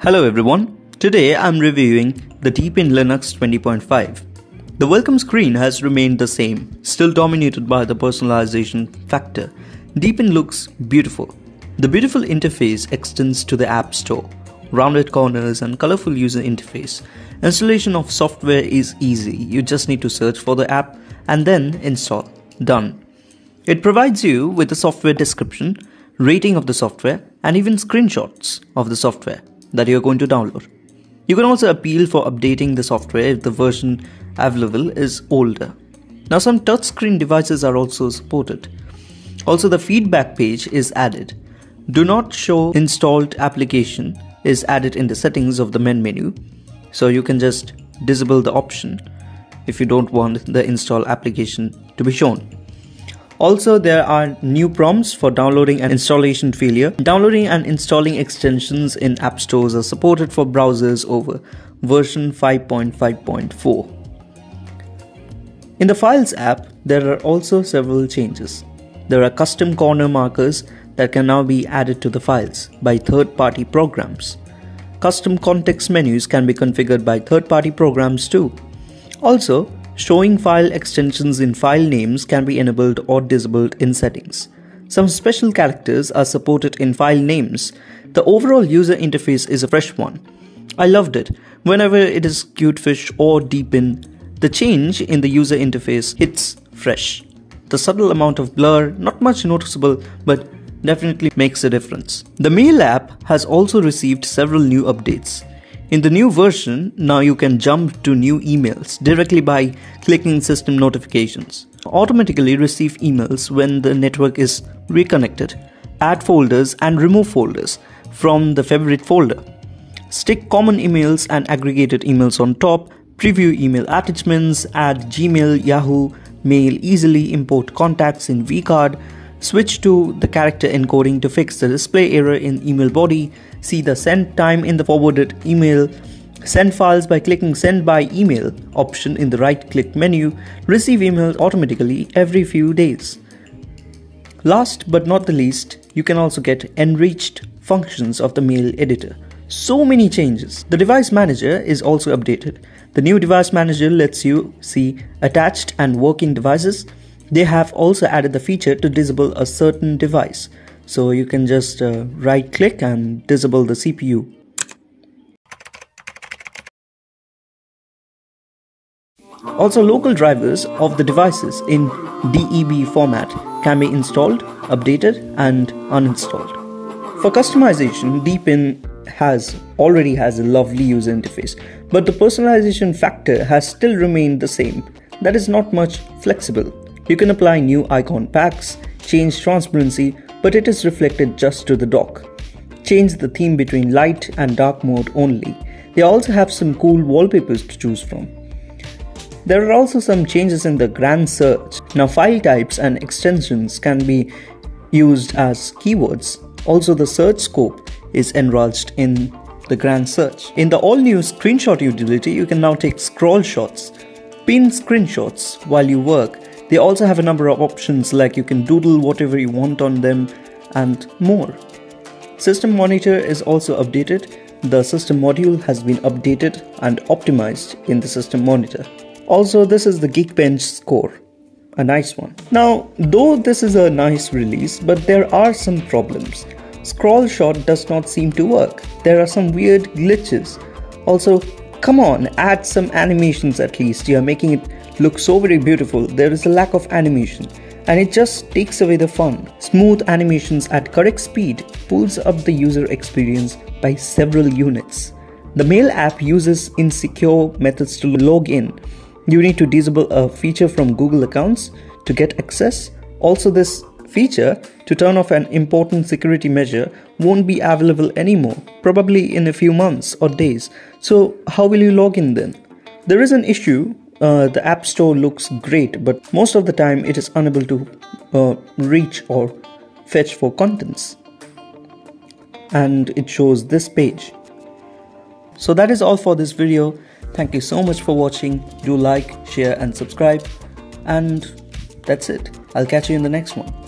Hello everyone. Today I'm reviewing the Deepin Linux 20.5. The welcome screen has remained the same, still dominated by the personalization factor. Deepin looks beautiful. The beautiful interface extends to the App Store. Rounded corners and colorful user interface. Installation of software is easy. You just need to search for the app and then install. Done. It provides you with a software description, rating of the software, and even screenshots of the software that you're going to download. You can also appeal for updating the software if the version available is older. Now, some touchscreen devices are also supported. Also, the feedback page is added. Do not show installed application is added in the settings of the main menu, so you can just disable the option if you don't want the install application to be shown. Also, there are new prompts for downloading and installation failure. Downloading and installing extensions in app stores are supported for browsers over version 5.5.4. In the Files app, there are also several changes. There are custom corner markers that can now be added to the files by third party programs. Custom context menus can be configured by third party programs too. Also, Showing file extensions in file names can be enabled or disabled in settings. Some special characters are supported in file names. The overall user interface is a fresh one. I loved it. Whenever it is Cutefish or Deepin, the change in the user interface hits fresh. The subtle amount of blur, not much noticeable, but definitely makes a difference. The Mail app has also received several new updates. In the new version, now you can jump to new emails directly by clicking system notifications. Automatically receive emails when the network is reconnected. Add folders and remove folders from the favorite folder. Stick common emails and aggregated emails on top. Preview email attachments. Add Gmail, Yahoo, Mail easily. Import contacts in vCard Switch to the character encoding to fix the display error in email body. See the send time in the forwarded email. Send files by clicking send by email option in the right click menu. Receive emails automatically every few days. Last but not the least, you can also get enriched functions of the mail editor. So many changes. The device manager is also updated. The new device manager lets you see attached and working devices they have also added the feature to disable a certain device. So you can just uh, right click and disable the CPU. Also local drivers of the devices in DEB format can be installed, updated and uninstalled. For customization, Deepin has already has a lovely user interface, but the personalization factor has still remained the same. That is not much flexible. You can apply new icon packs, change transparency, but it is reflected just to the dock. Change the theme between light and dark mode only. They also have some cool wallpapers to choose from. There are also some changes in the grand search. Now file types and extensions can be used as keywords. Also the search scope is enlarged in the grand search. In the all new screenshot utility, you can now take scroll shots, pin screenshots while you work they also have a number of options like you can doodle whatever you want on them and more. System monitor is also updated. The system module has been updated and optimized in the system monitor. Also, this is the Geekbench score. A nice one. Now, though this is a nice release, but there are some problems. Scroll shot does not seem to work. There are some weird glitches. Also, come on, add some animations at least. You are making it look so very beautiful, there is a lack of animation and it just takes away the fun. Smooth animations at correct speed pulls up the user experience by several units. The Mail app uses insecure methods to log in. You need to disable a feature from Google accounts to get access. Also, this feature to turn off an important security measure won't be available anymore, probably in a few months or days. So, how will you log in then? There is an issue uh, the App Store looks great, but most of the time it is unable to uh, reach or fetch for contents. And it shows this page. So that is all for this video. Thank you so much for watching. Do like, share and subscribe. And that's it. I'll catch you in the next one.